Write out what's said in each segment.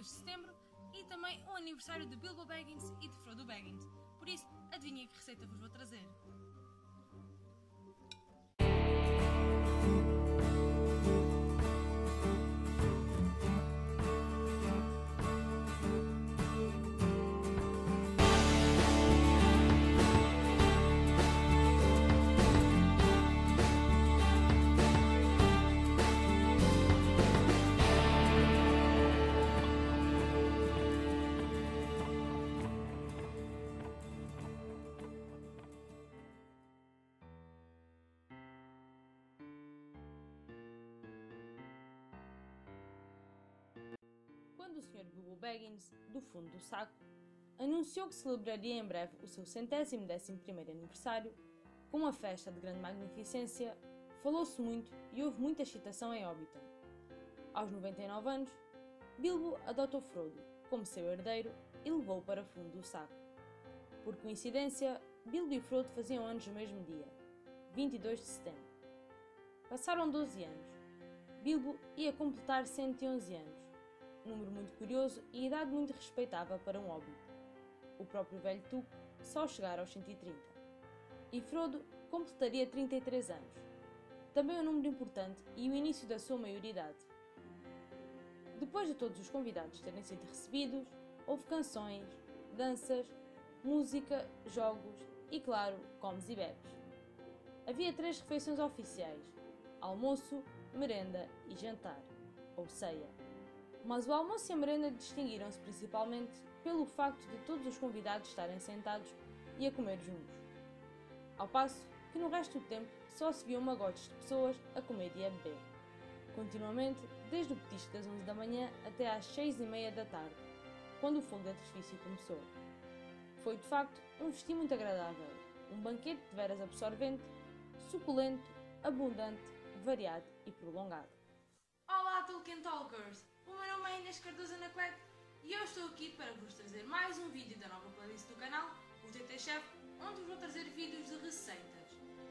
de setembro e também o aniversário de Bilbo Baggins e de Frodo Baggins. Por isso, adivinha que receita vos vou trazer. O Sr. Bilbo Baggins, do fundo do saco, anunciou que celebraria em breve o seu centésimo décimo primeiro aniversário, com uma festa de grande magnificência, falou-se muito e houve muita excitação em Hobbiton. Aos 99 anos, Bilbo adotou Frodo como seu herdeiro e levou-o para fundo do saco. Por coincidência, Bilbo e Frodo faziam anos no mesmo dia, 22 de setembro. Passaram 12 anos. Bilbo ia completar 111 anos número muito curioso e idade muito respeitável para um hobbit. O próprio velho Tuco só chegar aos 130. E Frodo completaria 33 anos. Também um número importante e o início da sua maioridade. Depois de todos os convidados terem sido recebidos, houve canções, danças, música, jogos e, claro, comes e bebes. Havia três refeições oficiais: almoço, merenda e jantar, ou ceia mas o almoço e a merenda distinguiram-se principalmente pelo facto de todos os convidados estarem sentados e a comer juntos. Ao passo que no resto do tempo só se viam magotes de pessoas a comer e a beber. Continuamente, desde o petisco das 11 da manhã até às 6 e meia da tarde, quando o fogo de artifício começou. Foi de facto um festim muito agradável, um banquete de veras absorvente, suculento, abundante, variado e prolongado. Olá Tolkien Talkers! O meu nome é Inês Cardoso Anacleto e eu estou aqui para vos trazer mais um vídeo da nova playlist do canal, o TT Chef, onde vos vou trazer vídeos de receitas.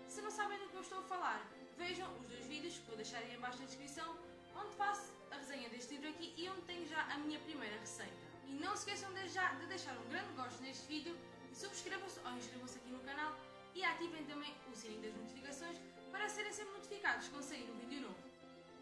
Se não sabem do que eu estou a falar, vejam os dois vídeos que vou deixar aí embaixo na descrição, onde faço a resenha deste livro aqui e onde tenho já a minha primeira receita. E não se esqueçam desde já de deixar um grande gosto neste vídeo e subscrevam-se ou inscrevam-se aqui no canal e ativem também o sininho das notificações para serem sempre notificados quando sair um vídeo novo.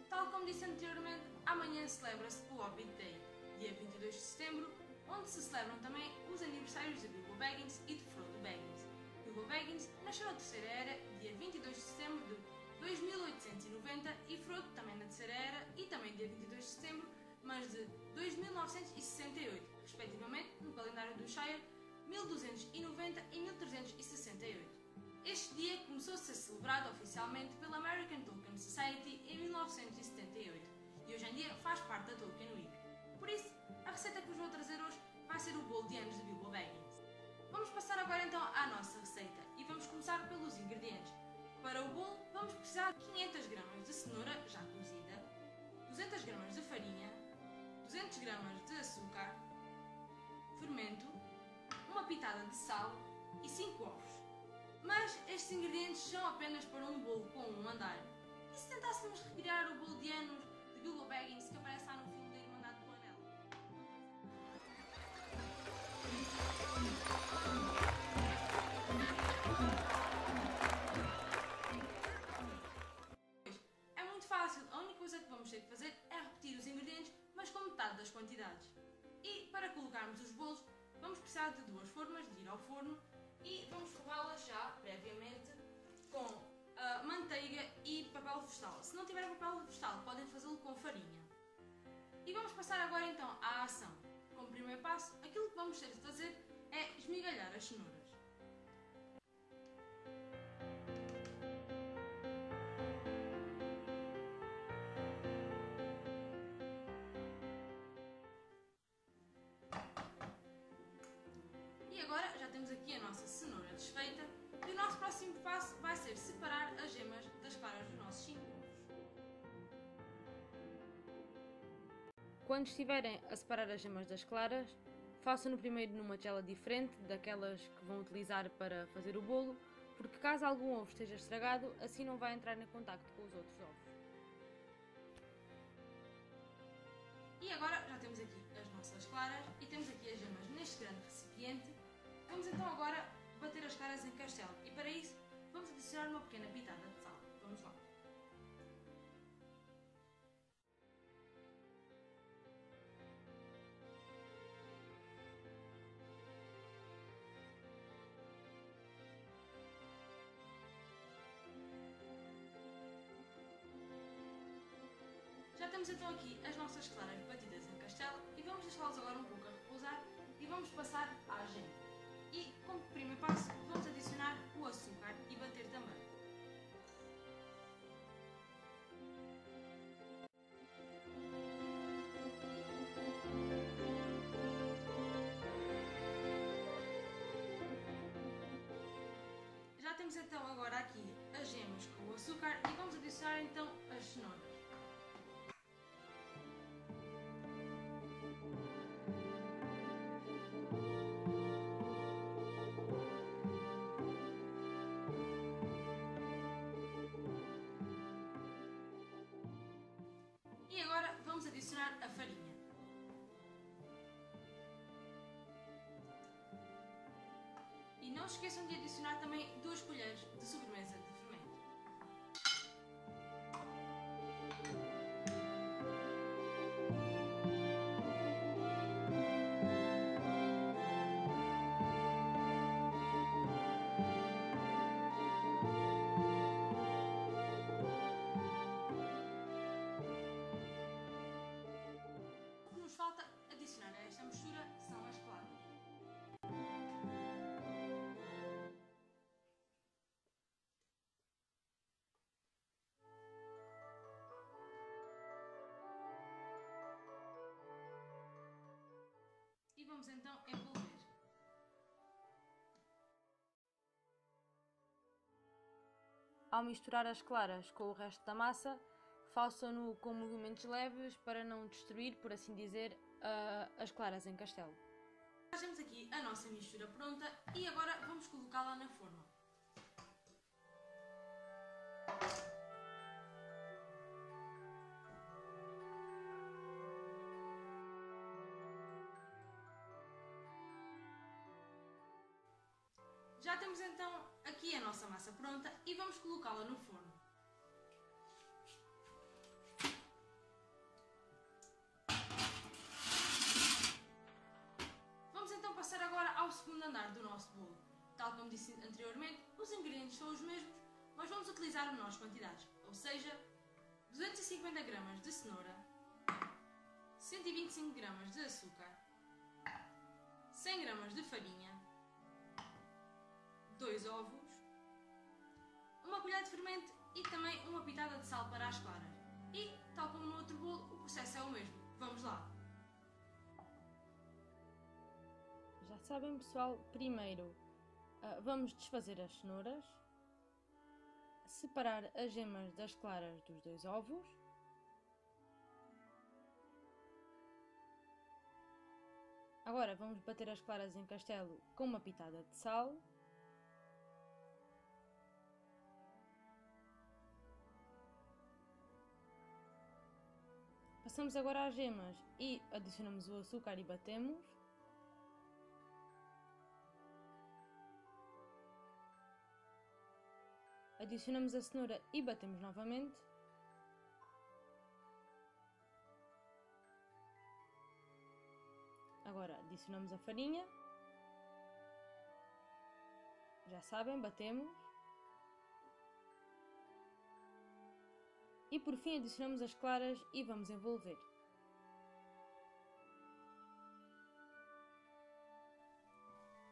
Tal como disse anteriormente, amanhã celebra-se o Hobbit Day, dia 22 de setembro, onde se celebram também os aniversários de Bilbo Baggins e de Frodo Baggins. Bilbo Baggins nasceu na Terceira Era, dia 22 de setembro de 2890, e Frodo também na Terceira Era, e também dia 22 de setembro, mas de 2968, respectivamente, no calendário do Shire, 1290 e 1368. Este dia começou a ser celebrado oficialmente pela American Tolkien Society em 1978 e hoje em dia faz parte da Tolkien Week. Por isso, a receita que vos vou trazer hoje vai ser o bolo de anos de Bilbo Baggins. Vamos passar agora então à nossa receita e vamos começar pelos ingredientes. Para o bolo vamos precisar de 500 gramas de cenoura já cozida, 200 gramas de farinha, 200 gramas de açúcar, fermento, uma pitada de sal e 5 ovos. Mas estes ingredientes são apenas para um bolo com um andar. E se tentássemos recriar o bolo de anos Bilbo Baggins que aparece lá no filme da Irmandade do Anel? É muito fácil, a única coisa que vamos ter que fazer é repetir os ingredientes, mas com metade das quantidades. E para colocarmos os bolos, vamos precisar de duas formas de ir ao forno e vamos forrá-las já previamente manteiga e papel vegetal. Se não tiver papel vegetal, podem fazê-lo com farinha. E vamos passar agora então à ação. Como primeiro passo, aquilo que vamos ter de fazer é esmigalhar as cenouras. E agora já temos aqui a nossa cenoura desfeita e o nosso próximo passo vai ser separar as gemas das claras dos nossos 5 ovos. Quando estiverem a separar as gemas das claras, façam-no primeiro numa tigela diferente daquelas que vão utilizar para fazer o bolo, porque caso algum ovo esteja estragado, assim não vai entrar em contacto com os outros ovos. E agora já temos aqui as nossas claras e temos aqui as gemas neste grande recipiente. Vamos então agora bater as claras em castelo e para isso vamos adicionar uma pequena pitada de sal. Vamos lá. Já temos então aqui as nossas claras batidas temos então agora aqui as gemas com o açúcar e vamos adicionar então as cenouras. Não se esqueçam de adicionar também duas colheres de sobremesa vamos então envolver. Ao misturar as claras com o resto da massa, façam-no com movimentos leves para não destruir, por assim dizer, as claras em castelo. Já temos aqui a nossa mistura pronta e agora vamos colocá-la na forma. Já temos então aqui a nossa massa pronta e vamos colocá-la no forno. Vamos então passar agora ao segundo andar do nosso bolo. Tal como disse anteriormente, os ingredientes são os mesmos, mas vamos utilizar menores quantidades, ou seja, 250 gramas de cenoura, 125 gramas de açúcar, 100 gramas de farinha, 2 ovos, uma colher de fermento e também uma pitada de sal para as claras. E, tal como no outro bolo, o processo é o mesmo. Vamos lá! Já sabem, pessoal, primeiro ah, vamos desfazer as cenouras, separar as gemas das claras dos dois ovos. Agora vamos bater as claras em castelo com uma pitada de sal. Passamos agora às gemas e adicionamos o açúcar e batemos. Adicionamos a cenoura e batemos novamente. Agora adicionamos a farinha. Já sabem, batemos. E por fim adicionamos as claras e vamos envolver.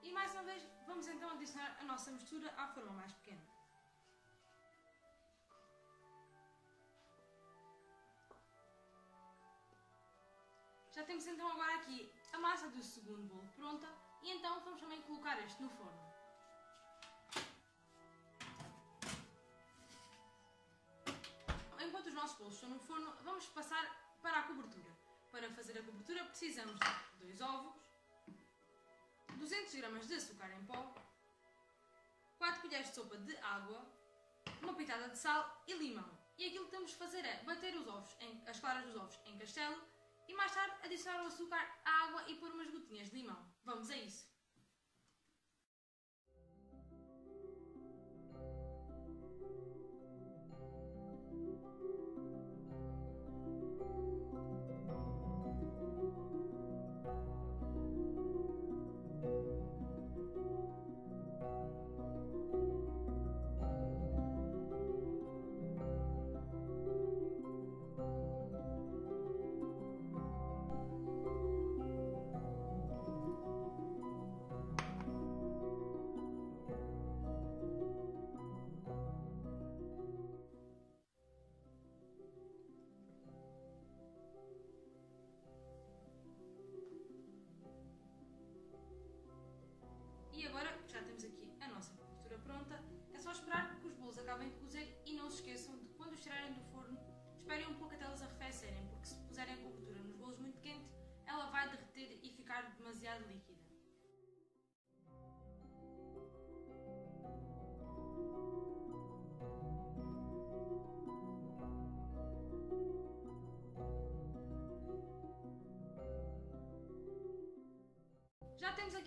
E mais uma vez, vamos então adicionar a nossa mistura à forma mais pequena. Já temos então agora aqui a massa do segundo bolo pronta e então vamos também colocar este no forno. Estão no forno, vamos passar para a cobertura. Para fazer a cobertura precisamos de dois ovos, 200 gramas de açúcar em pó, 4 colheres de sopa de água, uma pitada de sal e limão. E aquilo que temos de fazer é bater os ovos, em- as claras dos ovos em castelo e mais tarde adicionar o açúcar à água e pôr umas gotinhas de limão. Vamos a isso!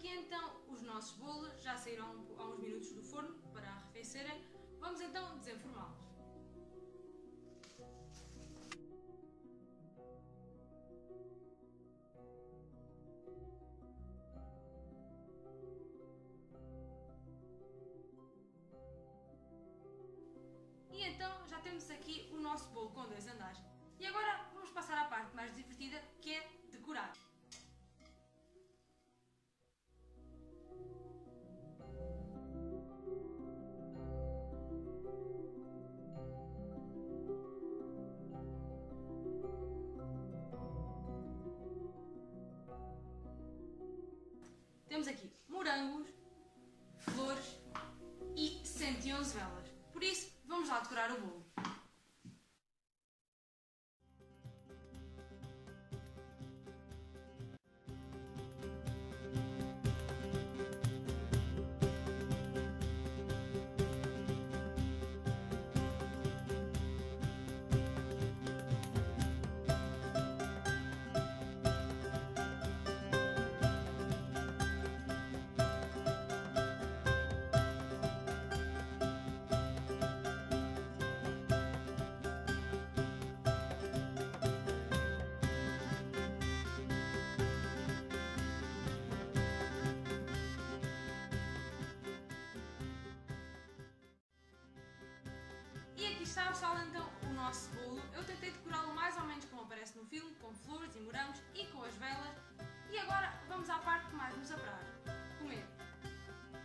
Então os nossos bolos, já saíram há uns minutos do forno para arrefecerem. Vamos então desenformá-los. E então já temos aqui o nosso bolo com dois andares. E agora vamos passar à parte mais divertida que é Temos aqui morangos, está, pessoal, então o nosso bolo. Eu tentei decorá-lo mais ou menos como aparece no filme, com flores e morangos e com as velas. E agora vamos à parte que mais nos apraz, comer.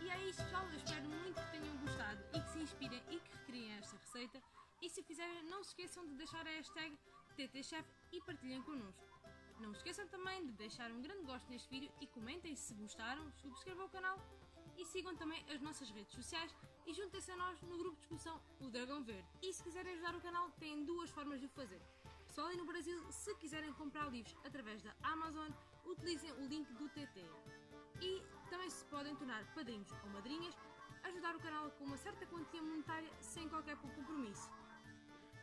E é isto, pessoal. Eu espero muito que tenham gostado e que se inspirem e que recriem esta receita. E se fizerem, não se esqueçam de deixar a hashtag TTChef e partilhem connosco. Não se esqueçam também de deixar um grande gosto neste vídeo e comentem se gostaram, subscrevam o canal e sigam também as nossas redes sociais e juntem-se a nós no grupo de discussão O Dragão Verde. E se quiserem ajudar o canal, têm duas formas de o fazer. Pessoal, e no Brasil, se quiserem comprar livros através da Amazon, utilizem o link do TT. E também se podem tornar padrinhos ou madrinhas, ajudar o canal com uma certa quantia monetária sem qualquer compromisso.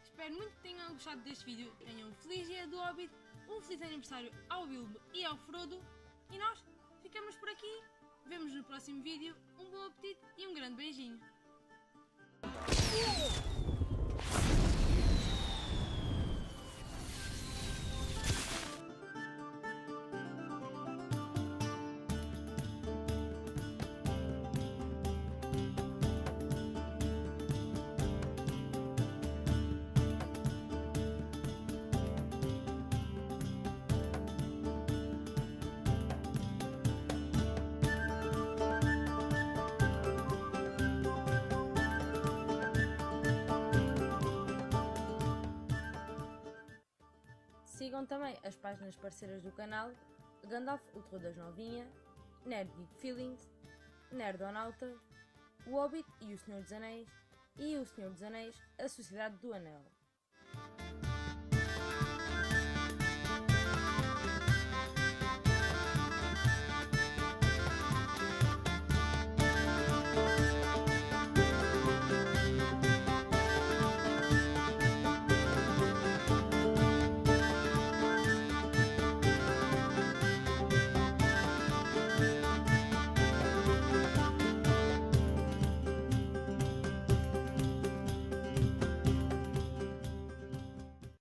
Espero muito que tenham gostado deste vídeo, tenham um feliz dia do Hobbit, um feliz aniversário ao Bilbo e ao Frodo, e nós ficamos por aqui. Vemos no próximo vídeo, um bom apetite e um grande beijinho. Sigam também as páginas parceiras do canal Gandalf, o Terror das Novinha, Nerd Geek Feelings, Nerdonauta, O Hobbit e o Senhor dos Anéis e o Senhor dos Anéis, A Sociedade do Anel.